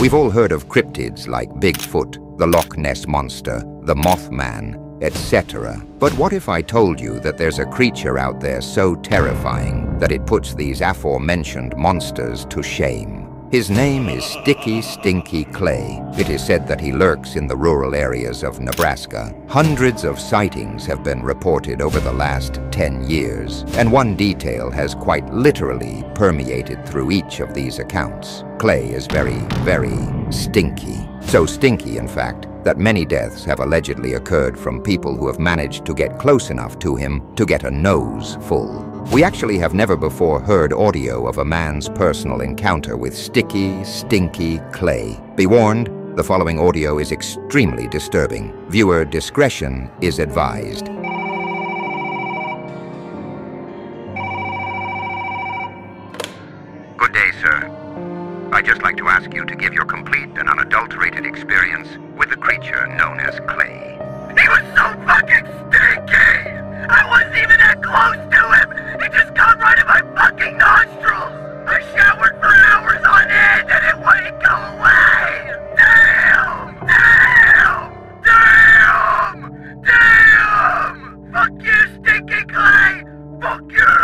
We've all heard of cryptids like Bigfoot, the Loch Ness Monster, the Mothman, etc. But what if I told you that there's a creature out there so terrifying that it puts these aforementioned monsters to shame? His name is Sticky Stinky Clay. It is said that he lurks in the rural areas of Nebraska. Hundreds of sightings have been reported over the last 10 years, and one detail has quite literally permeated through each of these accounts. Clay is very, very stinky. So stinky, in fact, that many deaths have allegedly occurred from people who have managed to get close enough to him to get a nose full. We actually have never before heard audio of a man's personal encounter with sticky, stinky clay. Be warned, the following audio is extremely disturbing. Viewer discretion is advised. Good day, sir. I'd just like to ask you to give your complete and unadulterated experience with the creature known as Clay. He was so fucking stinky! I wasn't even that close to him! It just got right in my fucking nostrils! I showered for hours on end and it wouldn't go away! Damn! Damn! Damn! Damn! Fuck you, stinky Clay! Fuck you!